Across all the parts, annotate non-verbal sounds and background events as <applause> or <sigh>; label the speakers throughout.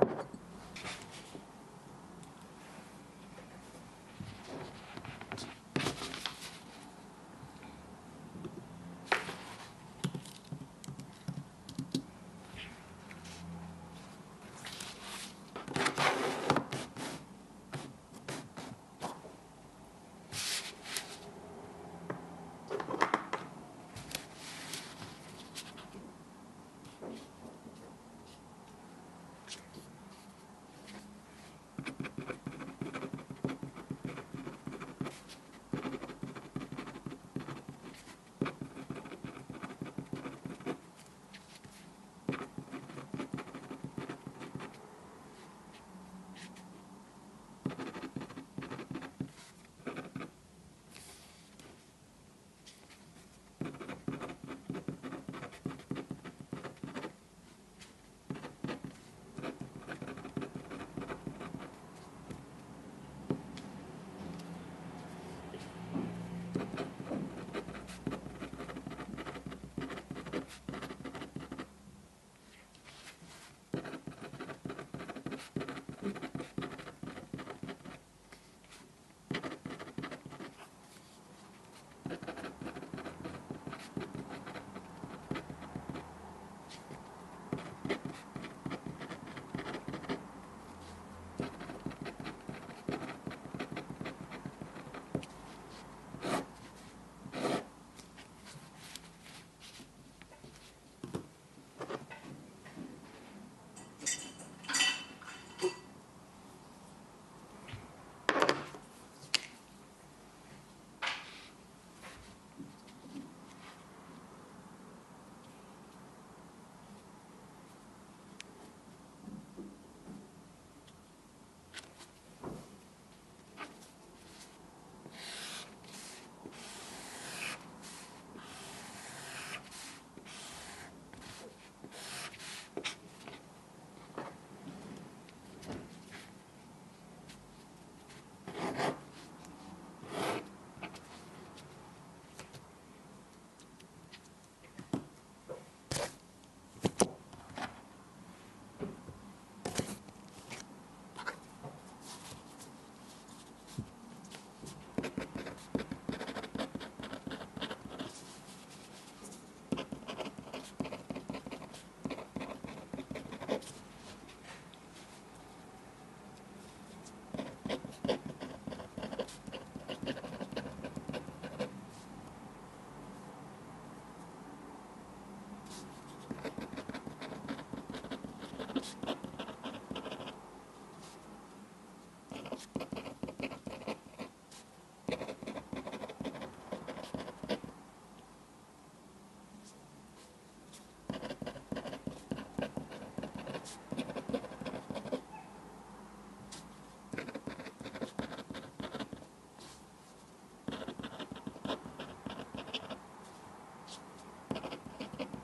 Speaker 1: Thank you.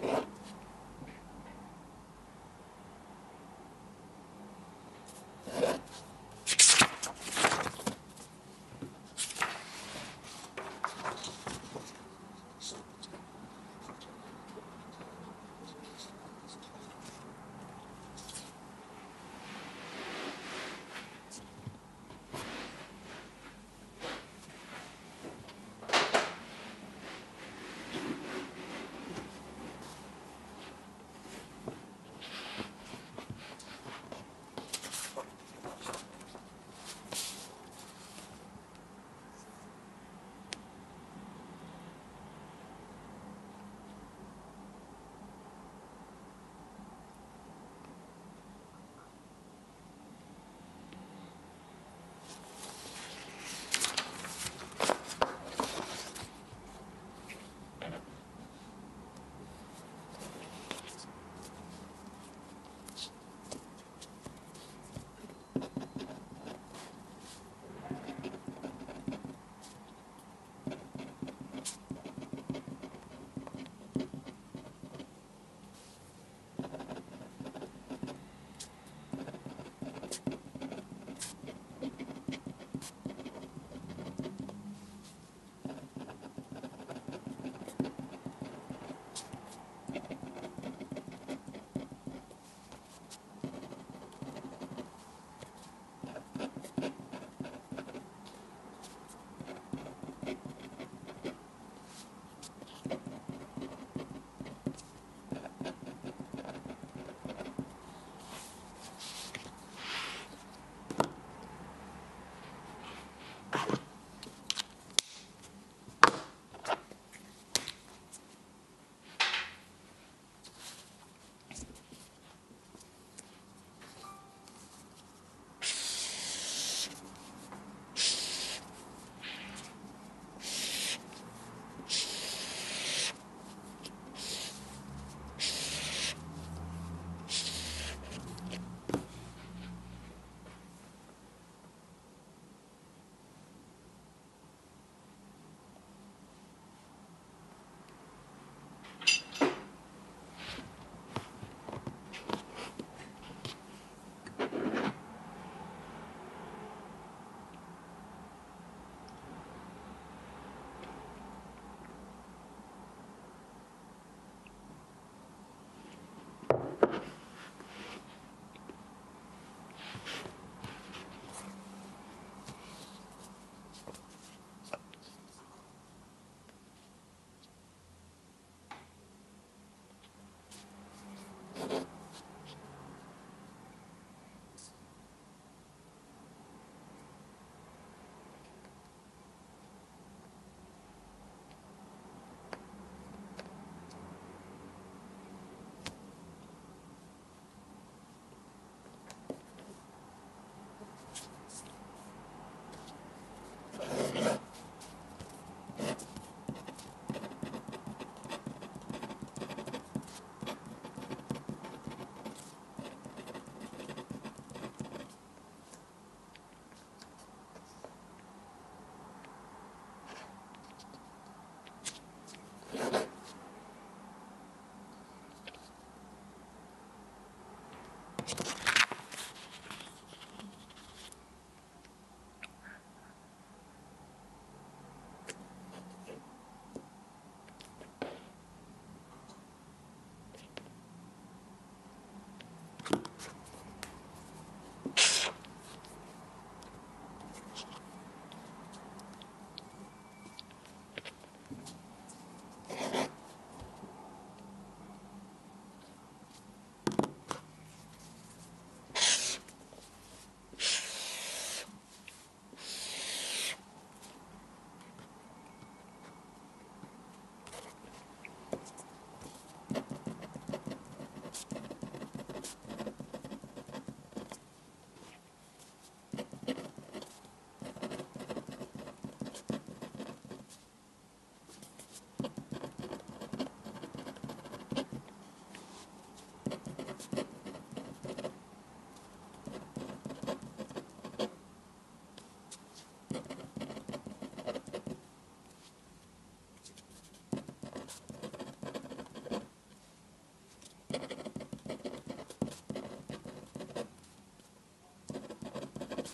Speaker 1: Thank you.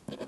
Speaker 1: Thank you.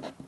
Speaker 1: Thank you.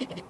Speaker 1: you <laughs>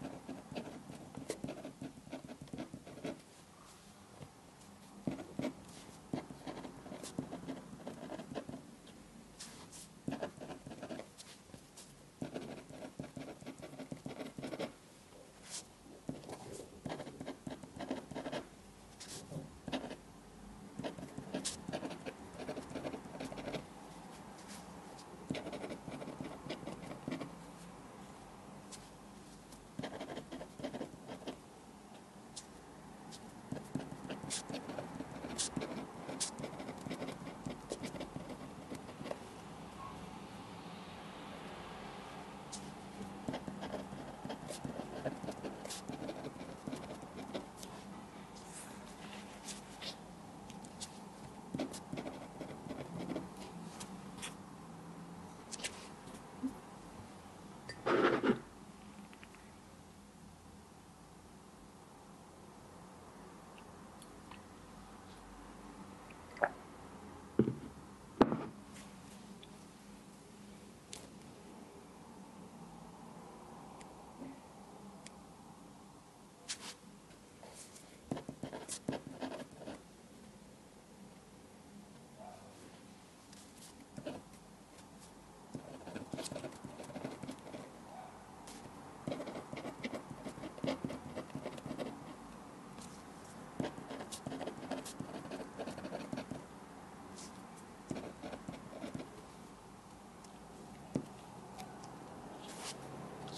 Speaker 1: Thank you.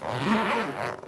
Speaker 1: Ha ha ha!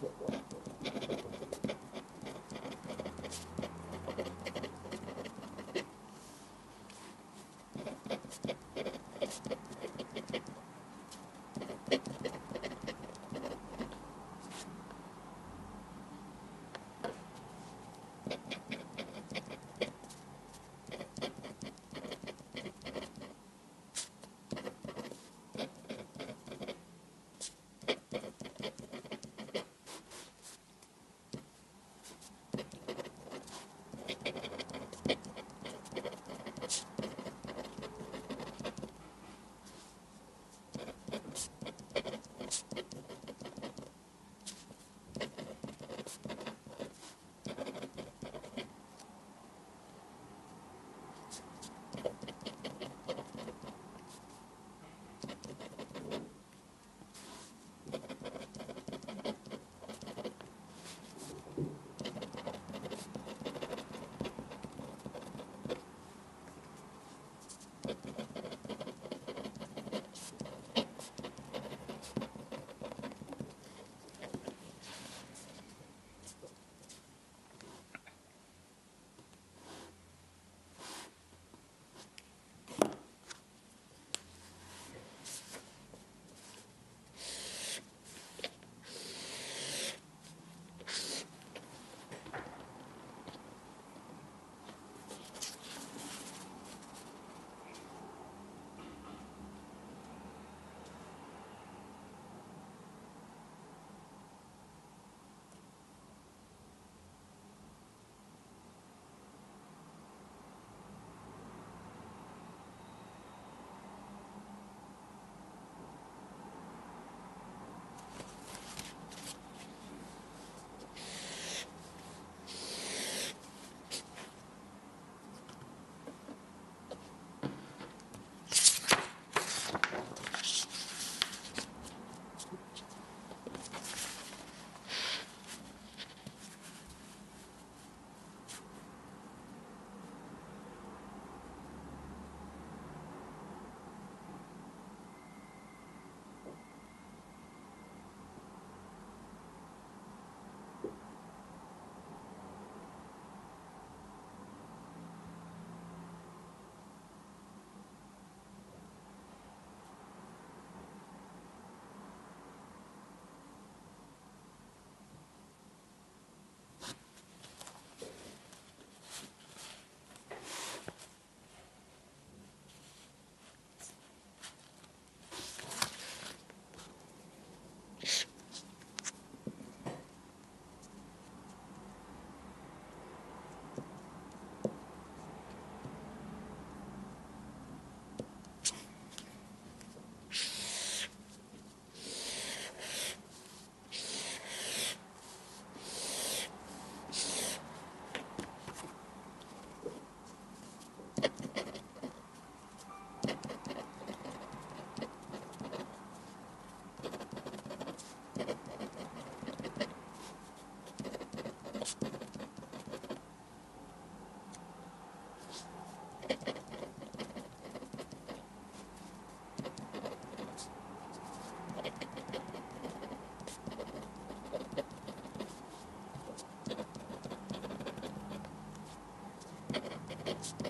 Speaker 1: Facebook. Gracias.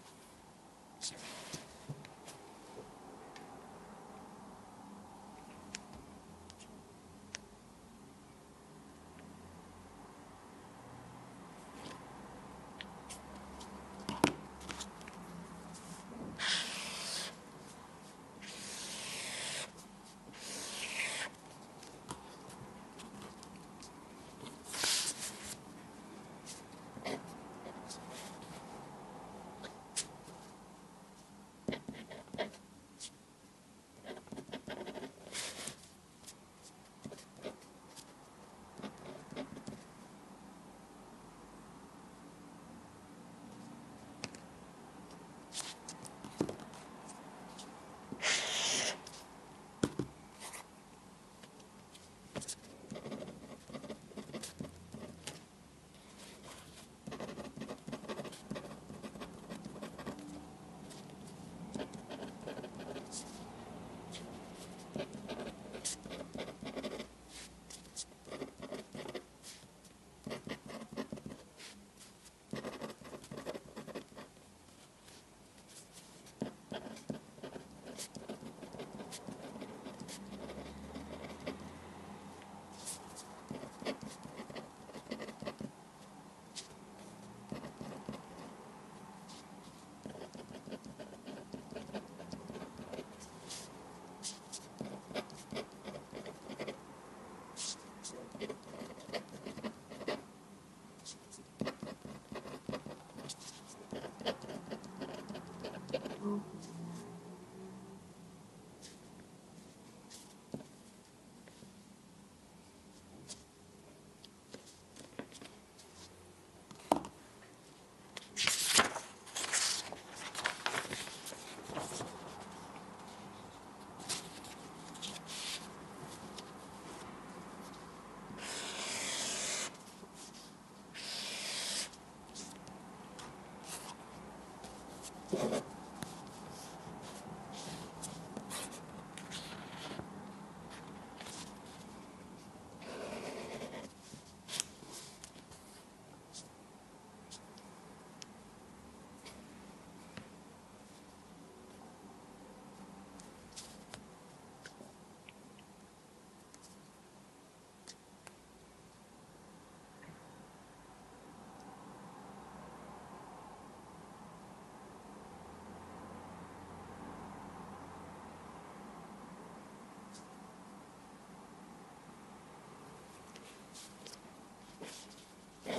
Speaker 1: Thank you.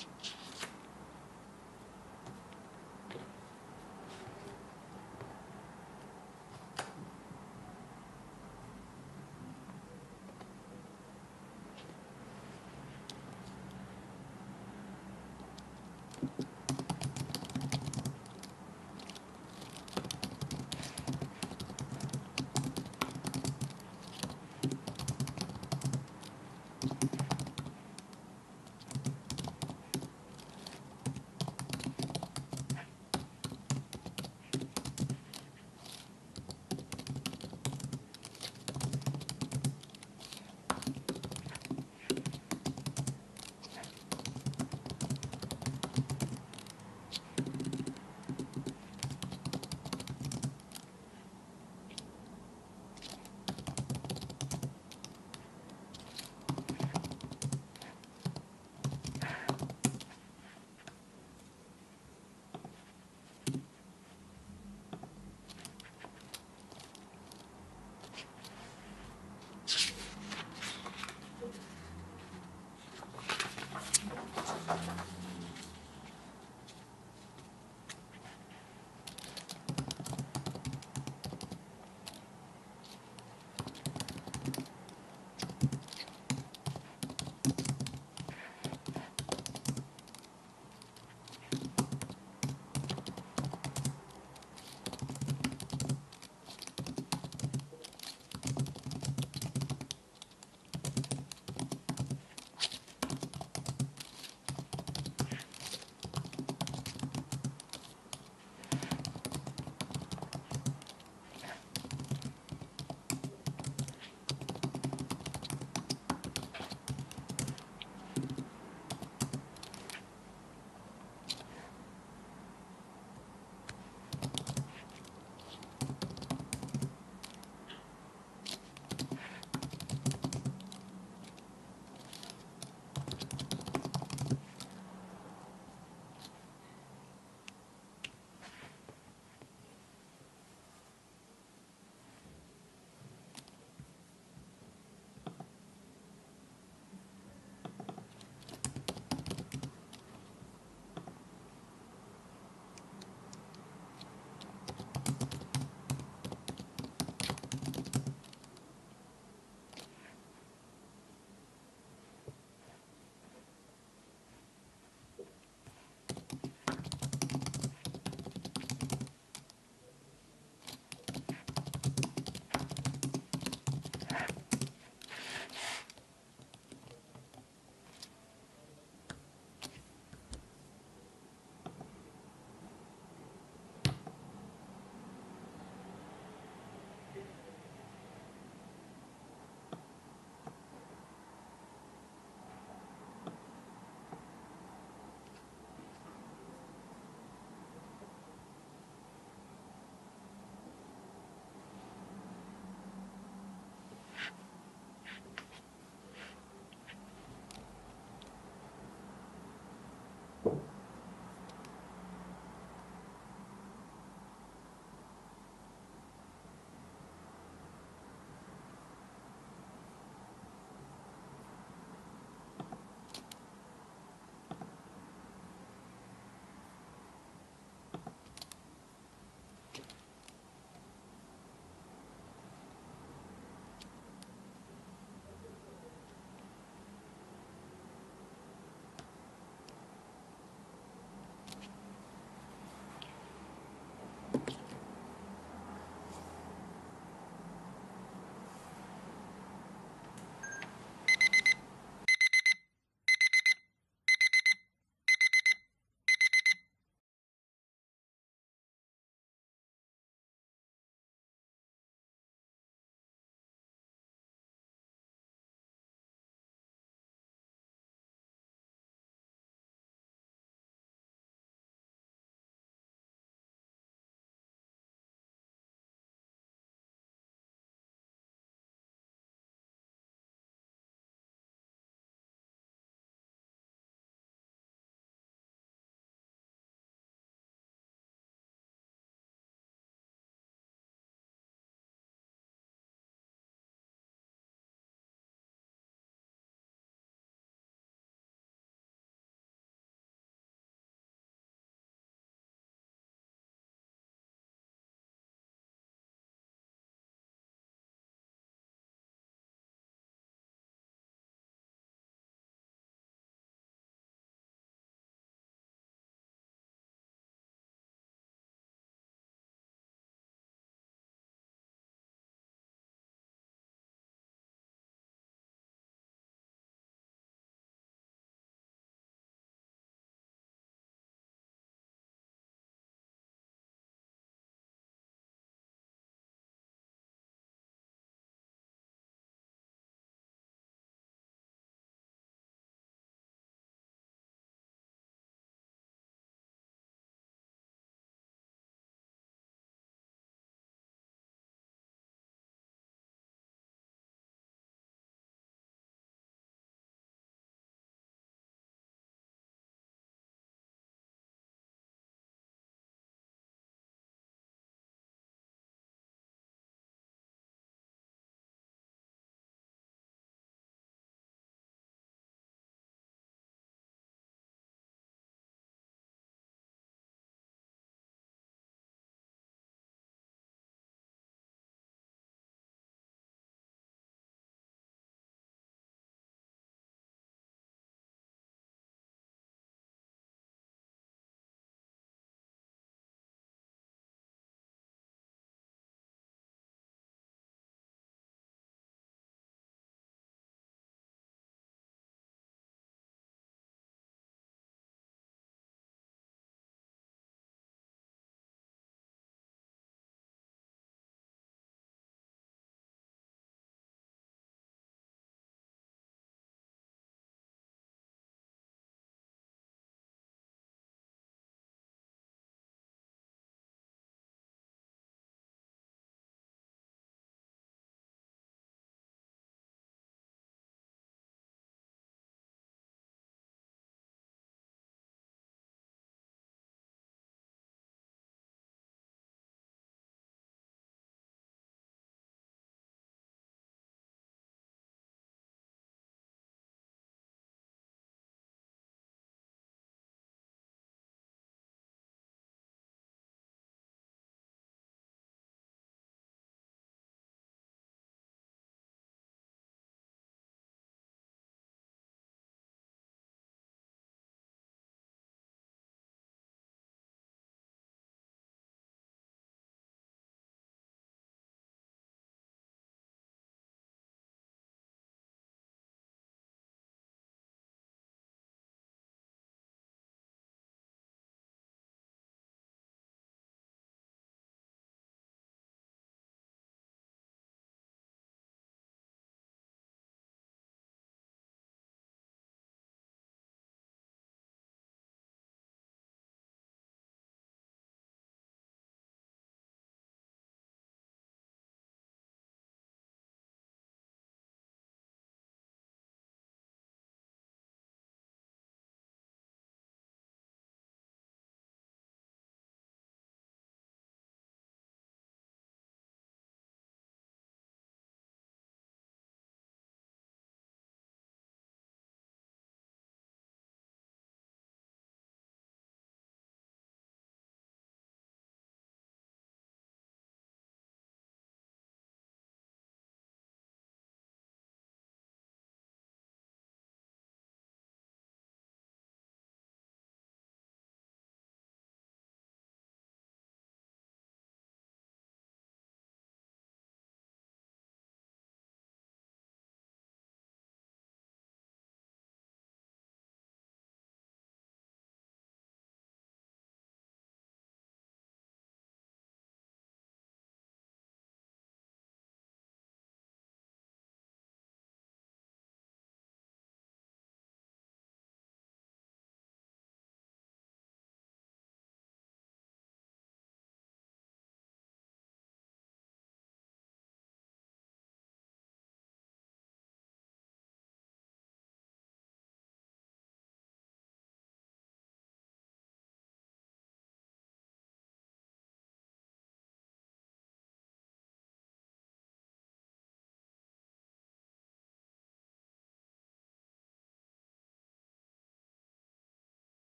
Speaker 1: Thank you.